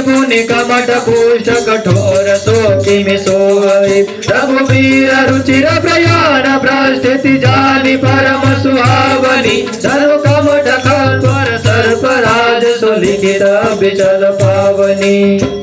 पुनि कमट कठोर सो किमि सोहि रघुवीर रुचिर प्रयाण प्रस्थिति जानि परम सुहावनि। सर्व कमट कल्पर सर्पराज सुलिखित विचल पा